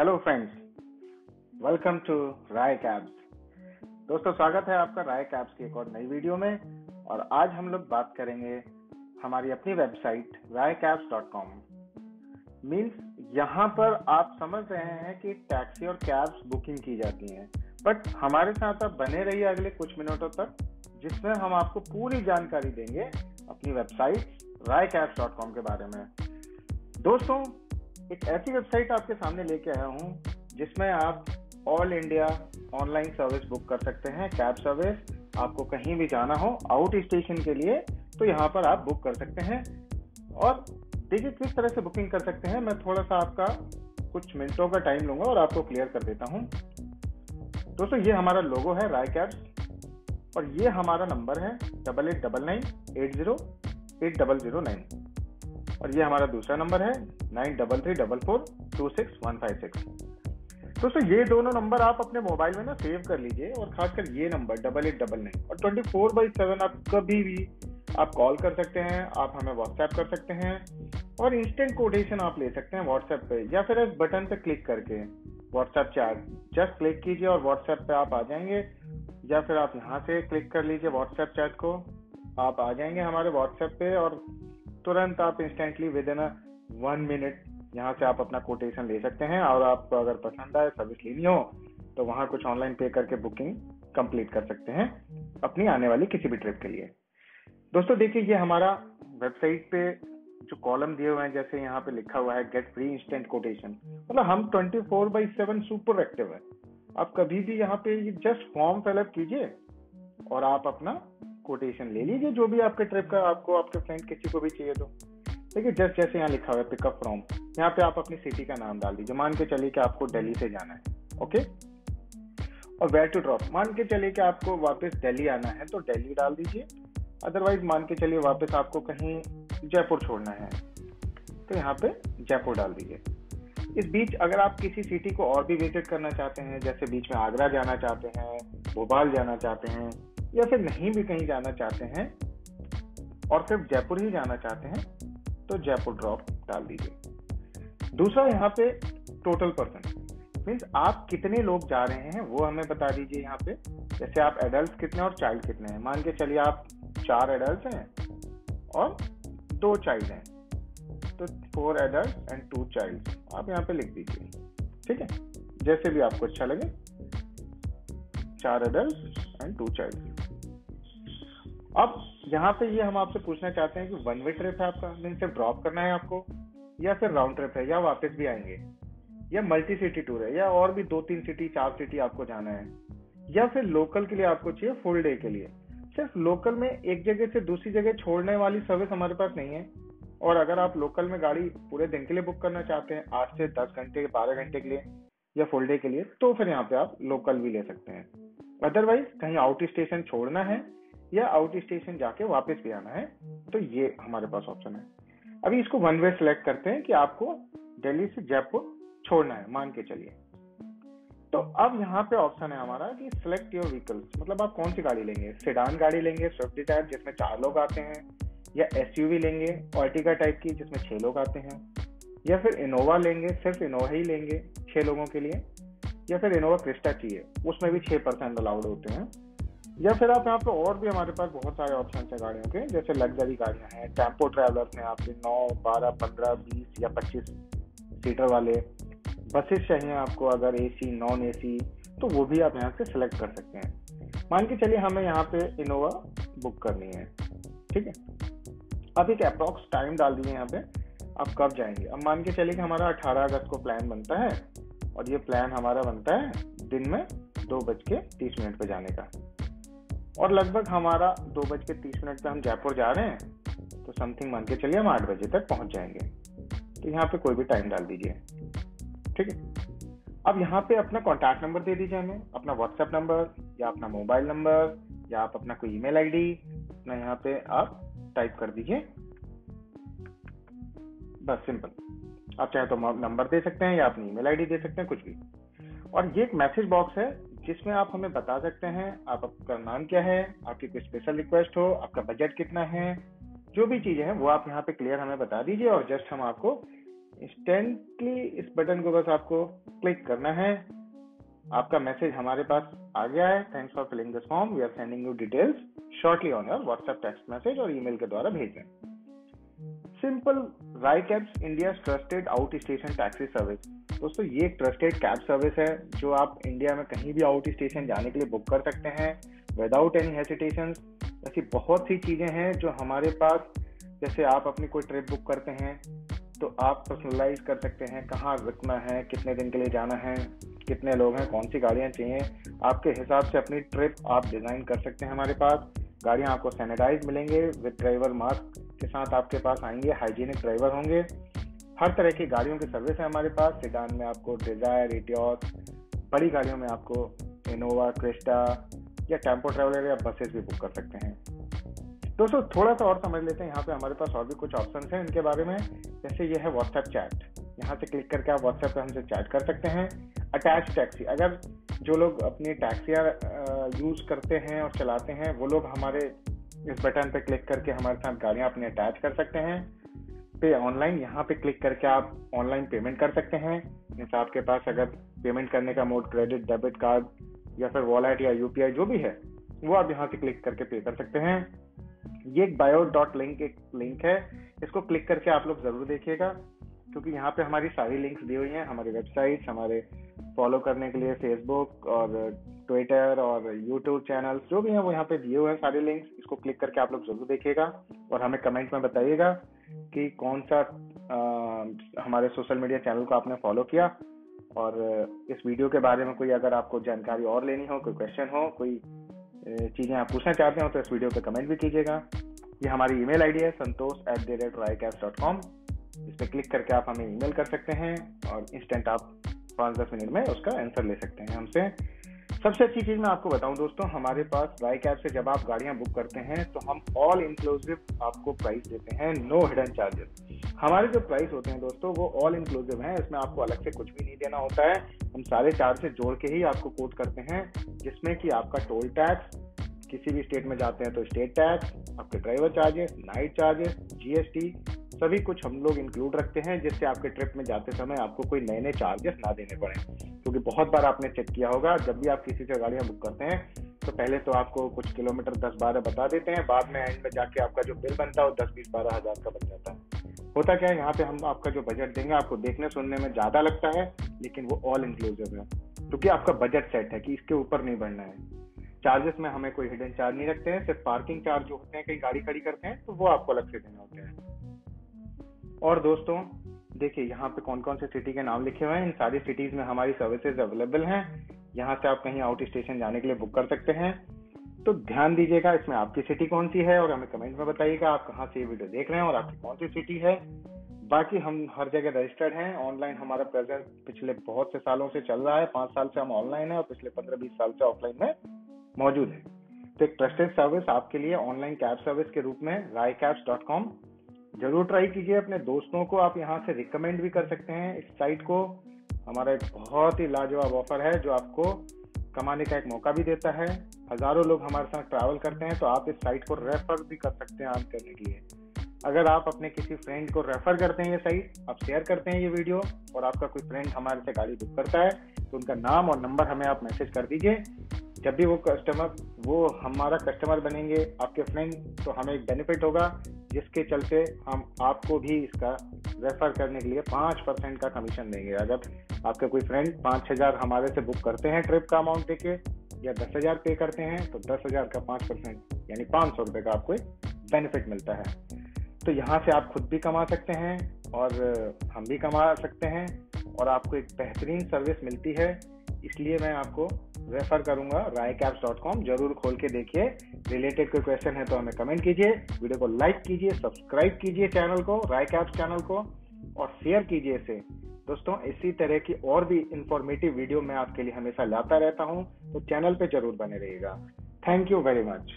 Hello friends welcome to Rai cabs दोस्तों, स्वागत है आपका राय कैब्स की एक और नई वीडियो में, और आज हम लोग बात करेंगे हमारी अपनी website Rai cabs dot com means यहाँ पर आप समझ रहे हैं कि टैक्सी और कैब्स बुकिंग की जाती हैं। बट हमारे साथ आप बने रहिए अगले कुछ मिनटों तक, जिसमें हम आपको पूरी जानकारी देंगे अपनी website Rai cabs dot com के बारे में। दोस्तों एक ऐसी वेबसाइट आपके सामने लेके आया हूँ, जिसमें आप all India online service book कर सकते हैं कैब सर्विस आपको कहीं भी जाना हो आउट स्टेशन के लिए तो यहाँ पर आप बुक कर सकते हैं। और देखिए किस तरह से बुकिंग कर सकते हैं, मैं थोड़ा सा आपका कुछ मिनटों का टाइम लूँगा और आपको क्लियर कर देता हूँ। दोस्तों, ये हमारा लोगो है राय कैब्स और ये हमारा नंबर है double eight double nine eight zero eight double zero nine और ये हमारा दूसरा नंबर है nine double three double four two six one five six. दोस्तों ये दोनों नंबर आप अपने मोबाइल में ना सेव कर लीजिए और खासकर ये number double eight double nine. और ट्वेंटी फोर बाई सेवन आप कभी भी आप कॉल कर सकते हैं, आप हमें व्हाट्सएप कर सकते हैं और इंस्टेंट कोटेशन आप ले सकते हैं व्हाट्सएप पे या फिर इस बटन पे क्लिक करके व्हाट्सएप चैट जस्ट क्लिक कीजिए और व्हाट्सएप पे आप आ जाएँगे या फिर आप यहाँ से क्लिक कर लीजिए व्हाट्सएप चैट को। आप आ जाएँगे हमारे व्हाट्सएप पे और तुरंत आप instantly within one minute यहाँ से आप अपना कोटेशन ले सकते हैं और आपको अगर पसंद आए सर्विस लेनी हो तो वहाँ कुछ ऑनलाइन पे करके बुकिंग कंप्लीट कर सकते हैं अपनी आने वाली किसी भी ट्रिप के लिए। दोस्तों, देखिए, ये हमारा वेबसाइट पे जो कॉलम दिए हुए हैं, जैसे यहाँ पे लिखा हुआ है गेट फ्री इंस्टेंट कोटेशन मतलब हम 24 four by seven super active है। आप कभी भी यहाँ पे जस्ट फॉर्म फिलअप कीजिए और आप अपना कोटेशन ले लीजिए, जो भी आपके ट्रिप का आपको, आपके फ्रेंड किसी को भी चाहिए तो। देखिए जस्ट जैसे यहाँ लिखा हुआ है पिकअप फ्रॉम यहाँ पे आप अपनी सिटी का नाम डाल दीजिए। मान के चलिए कि आपको दिल्ली से जाना है ओके और वेयर टू ड्रॉप मान के चलिए कि आपको वापस दिल्ली आना है तो दिल्ली डाल दीजिए। अदरवाइज़ मान के चलिए वापस आपको कहीं जयपुर छोड़ना है तो यहाँ पे जयपुर डाल दीजिए। इस बीच अगर आप किसी सिटी को और भी विज़िट करना चाहते हैं, जैसे बीच में आगरा जाना चाहते हैं, भोपाल जाना चाहते हैं या फिर नहीं भी कहीं जाना चाहते हैं और सिर्फ़ जयपुर ही जाना चाहते हैं तो जयपुर ड्रॉप डाल दीजिए। दूसरा यहाँ पे टोटल पर्सन मीन्स आप कितने लोग जा रहे हैं वो हमें बता दीजिए यहाँ पे। जैसे आप एडल्ट कितने और चाइल्ड कितने हैं। मान के चलिए आप चार एडल्ट हैं और दो चाइल्ड हैं। तो four adult and two child आप यहाँ पे लिख दीजिए। ठीक है? जैसे भी आपको अच्छा लगे। चार एडल्ट एंड टू चाइल्ड अब यहाँ पे ये हम आपसे पूछना चाहते हैं कि वन वे ट्रिप है आपका मीन सिर्फ़ ड्रॉप करना है आपको, या फिर राउंड ट्रिप है, या वापस भी आएँगे, या मल्टी सिटी टूर है, या और भी दो तीन सिटी चार सिटी आपको जाना है, या फिर लोकल के लिए आपको चाहिए फुल डे के लिए। सिर्फ़ लोकल में एक जगह से दूसरी जगह छोड़ने वाली सर्विस हमारे पास नहीं है, और अगर आप लोकल में गाड़ी पूरे दिन के लिए बुक करना चाहते हैं, आठ से दस घंटे, बारह घंटे के लिए, या फुल डे के लिए तो फिर यहाँ पे आप लोकल भी ले सकते हैं। अदरवाइज़ कहीं आउट स्टेशन छोड़ना है या आउट स्टेशन जाके वापस भी आना है तो ये हमारे पास ऑप्शन है। अभी इसको वन वे सिलेक्ट करते हैं कि आपको दिल्ली से जयपुर छोड़ना है, मान के चलिए। तो अब यहाँ पे ऑप्शन है हमारा कि सिलेक्ट योर व्हीकल्स मतलब आप कौन सी गाड़ी लेंगे? सेडान गाड़ी लेंगे स्विफ्ट डिज़ायर जिसमें चार लोग आते हैं, या एस लेंगे ऑर्टिका टाइप की, जिसमें छह लोग आते हैं, या फिर इनोवा लेंगे, सिर्फ़ इनोवा ही लेंगे, छह लोगों के लिए, या फिर इनोवा क्रिस्टा चाहिए, उसमें भी छह परसेंट अलाउड होते हैं। या फिर आप यहाँ पे और भी हमारे पास बहुत सारे ऑप्शन है गाड़ियों के, जैसे लग्जरी गाड़ियाँ हैं टेंपो ट्रैवलर्स हैं आपके, नौ, बारह, पंद्रह, बीस या पच्चीस सीटर वाले बसेस चाहिए आपको, अगर एसी नॉन एसी तो वो भी आप यहाँ से सिलेक्ट कर सकते हैं। मान के चलिए हमें यहाँ पे इनोवा बुक करनी है, ठीक है? आप एक अप्रोक्स टाइम डाल दीजिए यहाँ पे, आप कब जाएँगे? अब मान के चलिए कि हमारा 18 अगस्त को प्लान बनता है, और ये प्लान हमारा बनता है दिन में दो बज के तीस मिनट पे जाने का। और लगभग हमारा दो बज के तीस मिनट पे हम जयपुर जा रहे हैं तो समथिंग मान के चलिए हम आठ बजे तक पहुँच जाएँगे। तो यहाँ पे कोई भी टाइम डाल दीजिए। ठीक है? अब यहाँ पे अपना कॉन्टैक्ट नंबर दे दीजिए हमें, अपना व्हाट्सएप नंबर या अपना मोबाइल नंबर या आप अपना कोई ईमेल आईडी अपना यहाँ पे आप टाइप कर दीजिए। बस सिंपल आप चाहे तो नंबर दे सकते हैं या अपनी ईमेल आईडी दे सकते हैं, कुछ भी। और ये एक मैसेज बॉक्स है जिसमें आप हमें बता सकते हैं आप, आपका नाम क्या है, आपकी कोई स्पेशल रिक्वेस्ट हो, आपका बजट कितना है, जो भी चीज़ें हैं, वो आप यहाँ पे क्लियर हमें बता दीजिए और जस्ट हम आपको इंस्टेंटली इस बटन को बस आपको क्लिक करना है। आपका मैसेज हमारे पास आ गया है। Thanks for filling this form we are sending you details shortly on your WhatsApp text message और ईमेल के द्वारा भेज। Simple Rai cabs India trusted outstation taxi service. दोस्तों, ये एक ट्रस्टेड कैब सर्विस है जो आप इंडिया में कहीं भी आउट स्टेशन जाने के लिए बुक कर सकते हैं विदाउट एनी हेसिटेशन ऐसी बहुत सी चीज़ें हैं जो हमारे पास, जैसे आप अपनी कोई ट्रिप बुक करते हैं तो आप पर्सनलाइज कर सकते हैं कहाँ रुकना है, कितने दिन के लिए जाना है, कितने लोग हैं, कौन सी गाड़ियाँ चाहिए। आपके हिसाब से अपनी ट्रिप आप डिज़ाइन कर सकते हैं हमारे पास। गाड़ियाँ आपको सैनिटाइज मिलेंगे विद ड्राइवर मास्क के साथ आपके पास आएँगे हाइजीनिक ड्राइवर होंगे। हर तरह की गाड़ियों की सर्विस है हमारे पास। सिडान में आपको डिज़ायर इटियोस बड़ी गाड़ियों में आपको इनोवा क्रिस्टा या टेंपो ट्रेवलर या बसेस भी बुक कर सकते हैं। दोस्तों थोड़ा सा और समझ लेते हैं। यहाँ पे हमारे पास और भी कुछ ऑप्शन हैं इनके बारे में। जैसे ये है व्हाट्सएप चैट यहाँ से क्लिक करके आप व्हाट्सएप पे हमसे चैट कर सकते हैं। अटैच टैक्सी अगर जो लोग अपनी टैक्सियाँ यूज़ करते हैं और चलाते हैं, वो लोग हमारे इस बटन पे क्लिक करके हमारे साथ गाड़ियाँ अपनी अटैच कर सकते हैं। पे ऑनलाइन यहाँ पे क्लिक करके आप ऑनलाइन पेमेंट कर सकते हैं। जैसे आपके पास अगर पेमेंट करने का मोड, क्रेडिट, डेबिट कार्ड या फिर वॉलेट या यूपीआई जो भी है, वो आप यहाँ से क्लिक करके पे कर सकते हैं। ये एक बायो डॉट लिंक एक लिंक है। इसको क्लिक करके आप लोग ज़रूर देखिएगा, क्योंकि यहाँ पे हमारी सारी लिंक्स दी हुई हैं। हमारी वेबसाइट हमारे फॉलो करने के लिए फेसबुक और ट्विटर और यूट्यूब चैनल जो भी हैं वो यहाँ पे दिए हुए हैं सारे लिंक्स इसको क्लिक करके आप लोग ज़रूर देखिएगा और हमें कमेंट में बताइएगा कि कौन सा आ, हमारे सोशल मीडिया चैनल को आपने फॉलो किया। और इस वीडियो के बारे में कोई अगर आपको जानकारी और लेनी हो कोई क्वेश्चन हो कोई चीज़ें आप पूछना चाहते हो तो इस वीडियो पे कमेंट भी कीजिएगा। ये हमारी ईमेल आईडी है Santosh at the rate dot com इस पर क्लिक करके आप हमें ईमेल कर सकते हैं और इंस्टेंट आप पाँच दस मिनट में उसका आंसर ले सकते हैं हमसे। सबसे अच्छी चीज़ मैं आपको बताऊँ दोस्तों, हमारे पास राय कैब से जब आप गाड़ियाँ बुक करते हैं तो हम ऑल इंक्लूसिव आपको प्राइस देते हैं नो हिडन चार्जेस हमारे जो प्राइस होते हैं दोस्तों, वो ऑल इंक्लूसिव हैं, इसमें आपको अलग से कुछ भी नहीं देना होता है। हम सारे चार्जेस जोड़ के ही आपको कोट करते हैं, जिसमें कि आपका टोल टैक्स किसी भी स्टेट में जाते हैं तो स्टेट टैक्स आपके driver charges night charges GST सभी कुछ हम लोग इंक्लूड रखते हैं, जिससे आपके ट्रिप में जाते समय आपको कोई नए नए चार्जेस ना देने पड़े। क्योंकि बहुत बार आपने चेक किया होगा, जब भी आप किसी से गाड़ियाँ बुक करते हैं तो पहले तो आपको कुछ किलोमीटर दस बारह बता देते हैं, बाद में एंड में जाके आपका जो बिल बनता है, वो दस बीस बारह हज़ार का बन जाता है। होता क्या है, यहाँ पे हम आपका जो बजट देंगे, आपको देखने सुनने में ज़्यादा लगता है, लेकिन वो ऑल इंक्लूसिव है। क्योंकि आपका बजट सेट है कि इसके ऊपर नहीं बढ़ना है। चार्जेस में हमें कोई हिडन चार्ज नहीं रखते हैं, सिर्फ़ पार्किंग चार्ज जो होते हैं, कहीं गाड़ी खड़ी करते हैं तो वो आपको अलग से देने होते हैं। और दोस्तों, देखिए, यहाँ पे कौन कौन से सिटी के नाम लिखे हुए हैं। इन सारी सिटीज़ में हमारी सर्विसेज़ अवेलेबल हैं। यहाँ से आप कहीं आउट स्टेशन जाने के लिए बुक कर सकते हैं। तो ध्यान दीजिएगा, इसमें आपकी सिटी कौन सी है और हमें कमेंट में बताइएगा आप कहाँ से ये वीडियो देख रहे हैं और आपकी कौन सी सिटी है। बाकी हम हर जगह रजिस्टर्ड हैं। ऑनलाइन हमारा प्रेजेंस पिछले बहुत से सालों से चल रहा है। पाँच साल से हम ऑनलाइन है और पिछले पंद्रह बीस साल से ऑफलाइन में मौजूद है। तो एक ट्रस्टेड सर्विस आपके लिए ऑनलाइन कैब सर्विस के रूप में राय कैब्स डॉट कॉम ज़रूर ट्राई कीजिए, अपने दोस्तों को आप यहाँ से रिकमेंड भी कर सकते हैं इस साइट को। हमारा एक बहुत ही लाजवाब ऑफ़र है, जो आपको कमाने का एक मौका भी देता है। हज़ारों लोग हमारे साथ ट्रैवल करते हैं तो आप इस साइट को रेफर भी कर सकते हैं अर्न करने के लिए। अगर आप अपने किसी फ्रेंड को रेफर करते हैं ये साइट आप शेयर करते हैं ये वीडियो और आपका कोई फ्रेंड हमारे से गाड़ी बुक करता है तो उनका नाम और नंबर हमें आप मैसेज कर दीजिए। जब भी वो कस्टमर वो हमारा कस्टमर बनेंगे, आपके फ्रेंड तो हमें एक बेनिफिट होगा। जिसके चलते हम आपको भी इसका रेफर करने के लिए पाँच परसेंट का कमीशन देंगे। अगर आपके कोई फ्रेंड पाँच हज़ार हमारे से बुक करते हैं ट्रिप का अमाउंट देके, या दस हज़ार पे करते हैं तो दस हज़ार का पाँच परसेंट, यानी पाँच सौ रुपये का आपको बेनिफिट मिलता है। तो यहाँ से आप खुद भी कमा सकते हैं और हम भी कमा सकते हैं और आपको एक बेहतरीन सर्विस मिलती है। इसलिए मैं आपको रेफर करूँगा राय कैप्स डॉट कॉम ज़रूर खोल के देखिए। रिलेटेड कोई क्वेश्चन है तो हमें कमेंट कीजिए। वीडियो को लाइक कीजिए सब्सक्राइब कीजिए चैनल को राय कैप्स चैनल को और शेयर कीजिए इसे। दोस्तों, इसी तरह की और भी इंफॉर्मेटिव वीडियो मैं आपके लिए हमेशा लाता रहता हूँ। तो चैनल पे ज़रूर बने रहिएगा। Thank you very much